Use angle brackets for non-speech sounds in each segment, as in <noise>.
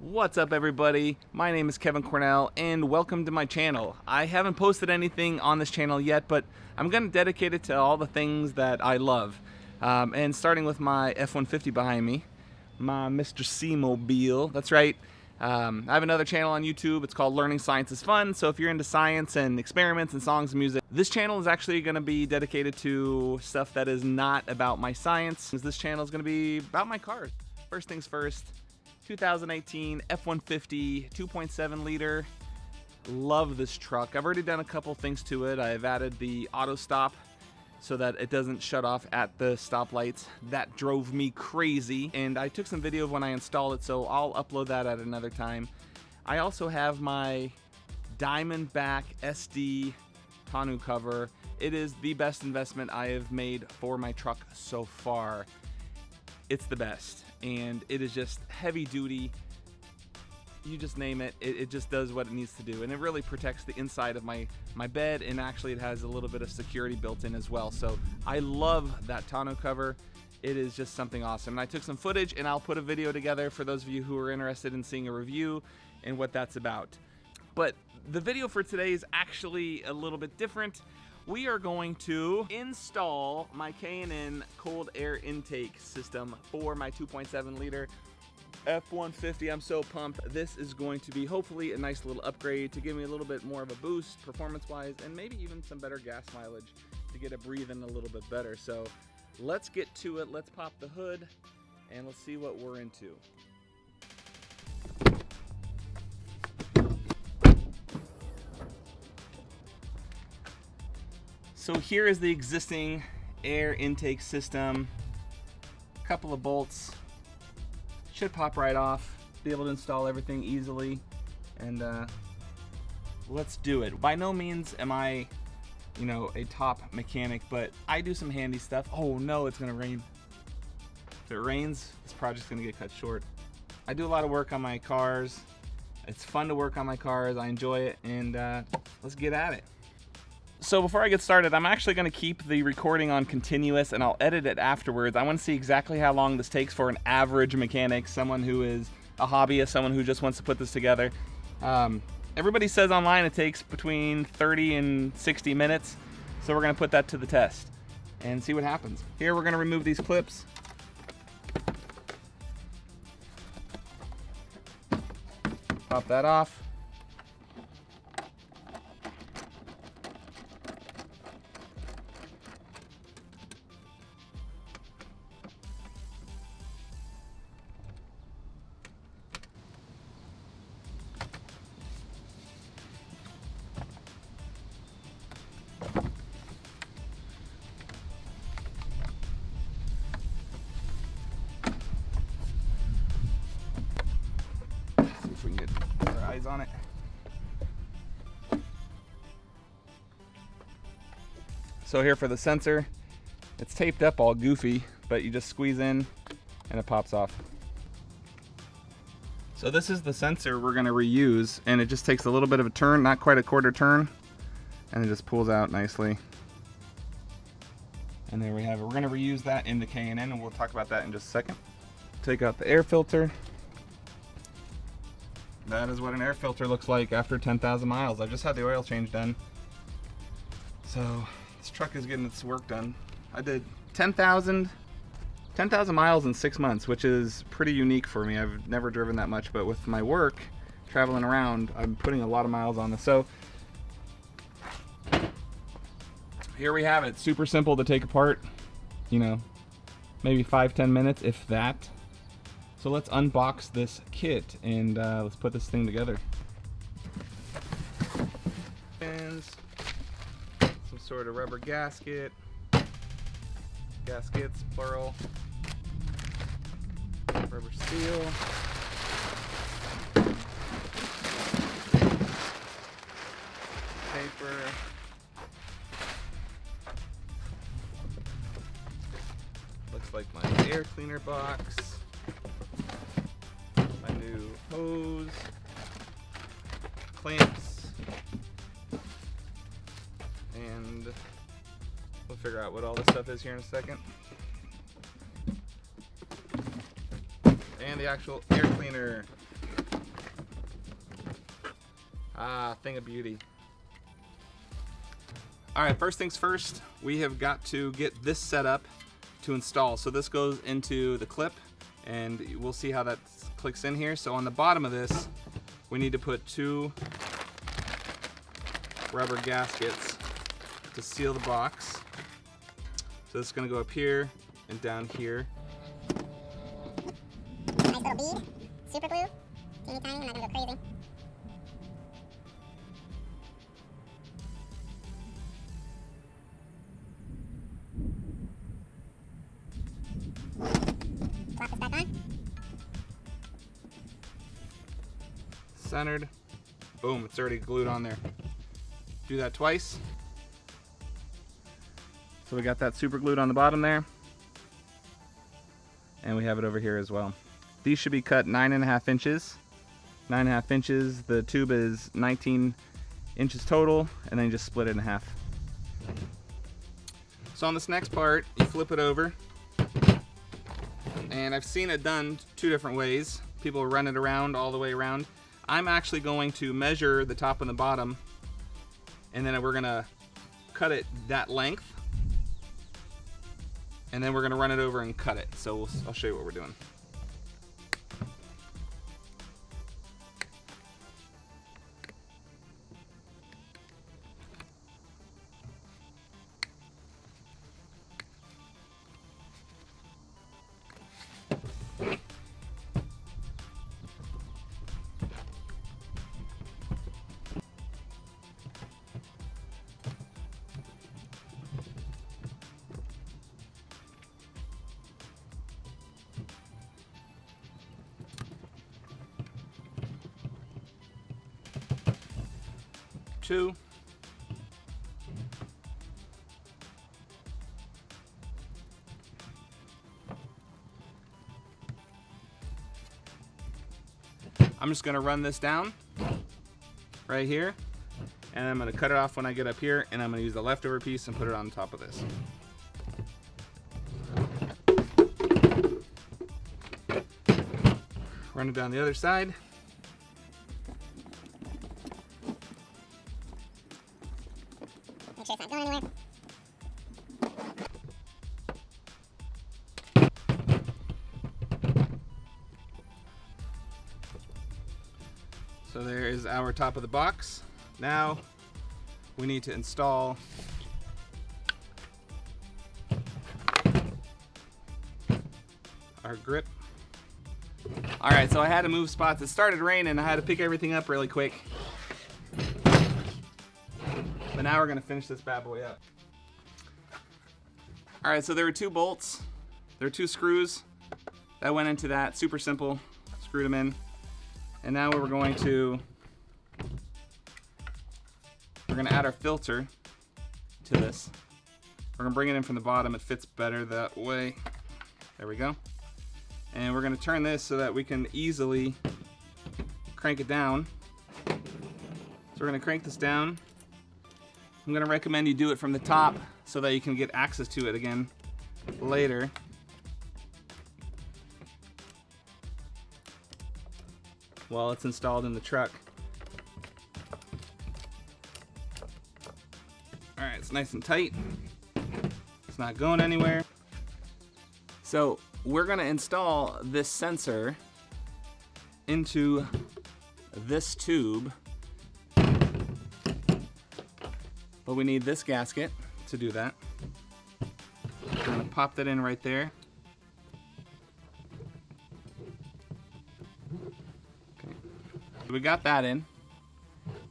What's up everybody? My name is Kevin Cornell and welcome to my channel. I haven't posted anything on this channel yet, but I'm going to dedicate it to all the things that I love. Um, and starting with my F-150 behind me, my Mr. C-Mobile. That's right. Um, I have another channel on YouTube. It's called Learning Science is Fun. So if you're into science and experiments and songs and music, this channel is actually going to be dedicated to stuff that is not about my science. This channel is going to be about my cars. First things first, 2018 F-150 2.7 liter. Love this truck. I've already done a couple things to it. I've added the auto stop so that it doesn't shut off at the stoplights. That drove me crazy. And I took some video of when I installed it, so I'll upload that at another time. I also have my Diamondback SD tonneau cover. It is the best investment I have made for my truck so far. It's the best and it is just heavy duty. You just name it, it, it, just does what it needs to do. And it really protects the inside of my, my bed, and actually it has a little bit of security built in as well. So I love that tonneau cover. It is just something awesome. And I took some footage, and I'll put a video together for those of you who are interested in seeing a review and what that's about. But the video for today is actually a little bit different we are going to install my K&N cold air intake system for my 2.7 liter F-150. I'm so pumped. This is going to be hopefully a nice little upgrade to give me a little bit more of a boost performance-wise and maybe even some better gas mileage to get it breathing a little bit better. So let's get to it. Let's pop the hood and let's see what we're into. So here is the existing air intake system. A couple of bolts. Should pop right off. Be able to install everything easily. And uh, let's do it. By no means am I, you know, a top mechanic, but I do some handy stuff. Oh no, it's gonna rain. If it rains, this project's gonna get cut short. I do a lot of work on my cars. It's fun to work on my cars. I enjoy it, and uh, let's get at it. So before I get started, I'm actually going to keep the recording on continuous and I'll edit it afterwards. I want to see exactly how long this takes for an average mechanic, someone who is a hobbyist, someone who just wants to put this together. Um, everybody says online it takes between 30 and 60 minutes, so we're going to put that to the test and see what happens. Here we're going to remove these clips. Pop that off. So here for the sensor, it's taped up all goofy, but you just squeeze in and it pops off. So this is the sensor we're gonna reuse and it just takes a little bit of a turn, not quite a quarter turn, and it just pulls out nicely. And there we have it. We're gonna reuse that in the K&N and we'll talk about that in just a second. Take out the air filter. That is what an air filter looks like after 10,000 miles. I just had the oil change done. So this truck is getting its work done. I did 10,000 10,000 miles in six months, which is pretty unique for me. I've never driven that much, but with my work, traveling around, I'm putting a lot of miles on this. So here we have it. Super simple to take apart. You know, maybe five, 10 minutes, if that. So let's unbox this kit and uh, let's put this thing together. Sort of rubber gasket. Gaskets, plural. Rubber seal. Paper. Looks like my air cleaner box My new hose, clamps, and we'll figure out what all this stuff is here in a second. And the actual air cleaner. Ah, thing of beauty. All right, first things first, we have got to get this set up to install. So this goes into the clip and we'll see how that clicks in here. So on the bottom of this, we need to put two rubber gaskets to seal the box. So this is gonna go up here and down here. Nice little bead, super glue, teeny tiny, I'm not gonna go crazy. Lock this back on. Centered. Boom, it's already glued on there. Do that twice. So we got that super glued on the bottom there. And we have it over here as well. These should be cut nine and a half inches. Nine and a half inches. The tube is 19 inches total, and then just split it in half. So on this next part, you flip it over. And I've seen it done two different ways. People run it around all the way around. I'm actually going to measure the top and the bottom, and then we're gonna cut it that length, and then we're gonna run it over and cut it. So we'll, I'll show you what we're doing. Two. I'm just gonna run this down right here and I'm gonna cut it off when I get up here and I'm gonna use the leftover piece and put it on top of this. Run it down the other side. Top of the box. Now we need to install our grip. All right, so I had to move spots. It started raining. I had to pick everything up really quick. But now we're gonna finish this bad boy up. All right, so there were two bolts. There were two screws that went into that. Super simple. Screwed them in. And now we're going to gonna add our filter to this. We're gonna bring it in from the bottom. It fits better that way. There we go. And we're gonna turn this so that we can easily crank it down. So we're gonna crank this down. I'm gonna recommend you do it from the top so that you can get access to it again later. while it's installed in the truck. It's nice and tight. It's not going anywhere. So we're gonna install this sensor into this tube. But we need this gasket to do that. We're gonna pop that in right there. Okay. We got that in.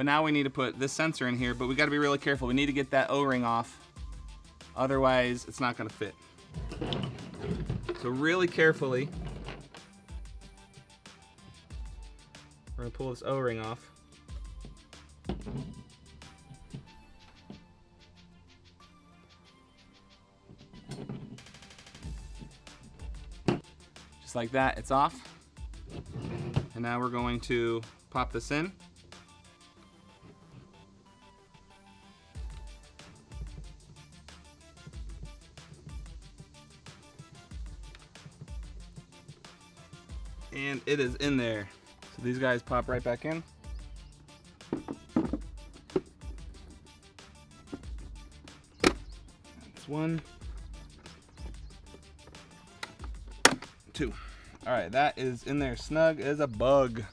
But now we need to put this sensor in here, but we gotta be really careful. We need to get that O-ring off. Otherwise, it's not gonna fit. So really carefully, we're gonna pull this O-ring off. Just like that, it's off. And now we're going to pop this in. it is in there. So these guys pop right back in. That's one. Two. All right, that is in there snug as a bug.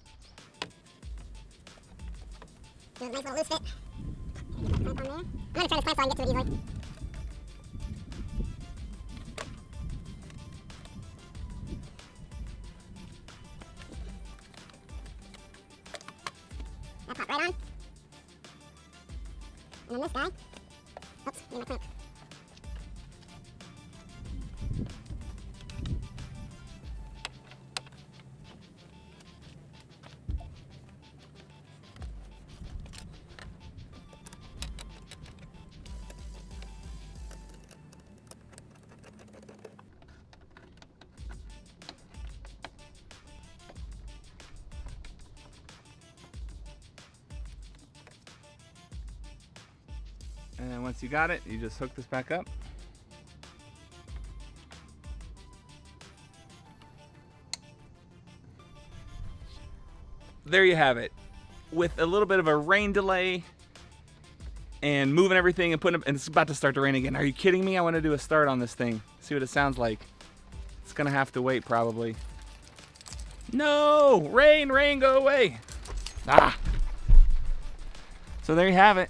Popped right on. And then this guy. Oops, need my clamp. And then once you got it, you just hook this back up. There you have it. With a little bit of a rain delay and moving everything and putting and it's about to start to rain again. Are you kidding me? I want to do a start on this thing. See what it sounds like. It's gonna have to wait probably. No! Rain, rain, go away! Ah! So there you have it.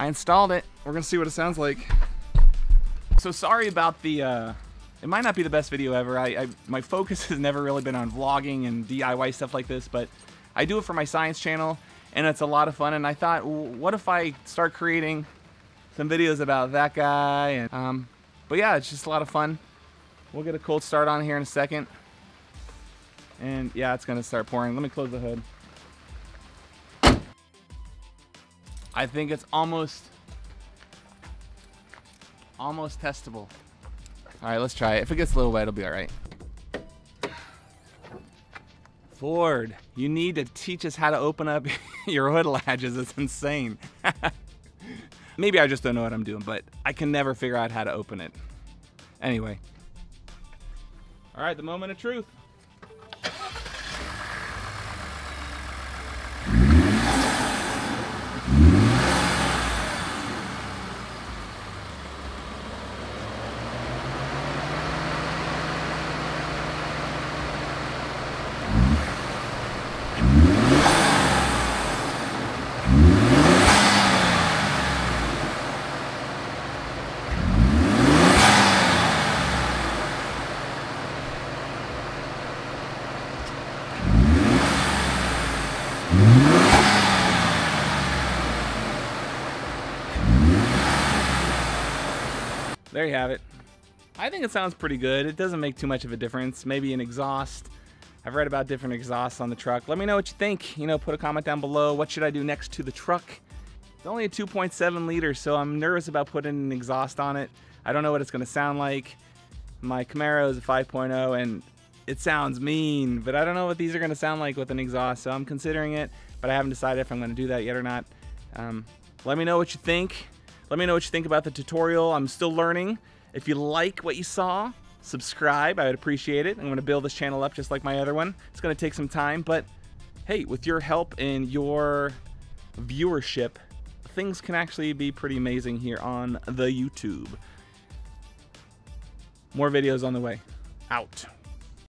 I installed it. We're gonna see what it sounds like. So sorry about the, uh, it might not be the best video ever. I, I, my focus <laughs> has never really been on vlogging and DIY stuff like this, but I do it for my science channel and it's a lot of fun. And I thought, what if I start creating some videos about that guy? And, um, but yeah, it's just a lot of fun. We'll get a cold start on here in a second. And yeah, it's gonna start pouring. Let me close the hood. I think it's almost almost testable. All right, let's try it. If it gets a little wet, it'll be all right. Ford, you need to teach us how to open up <laughs> your hood latches. It's insane. <laughs> Maybe I just don't know what I'm doing, but I can never figure out how to open it. Anyway. All right, the moment of truth. There you have it. I think it sounds pretty good. It doesn't make too much of a difference. Maybe an exhaust. I've read about different exhausts on the truck. Let me know what you think. You know, put a comment down below. What should I do next to the truck? It's only a 2.7 liter, so I'm nervous about putting an exhaust on it. I don't know what it's gonna sound like. My Camaro is a 5.0 and it sounds mean, but I don't know what these are gonna sound like with an exhaust, so I'm considering it, but I haven't decided if I'm gonna do that yet or not. Um, let me know what you think. Let me know what you think about the tutorial. I'm still learning. If you like what you saw, subscribe. I would appreciate it. I'm going to build this channel up just like my other one. It's going to take some time, but hey, with your help and your viewership, things can actually be pretty amazing here on the YouTube. More videos on the way. Out.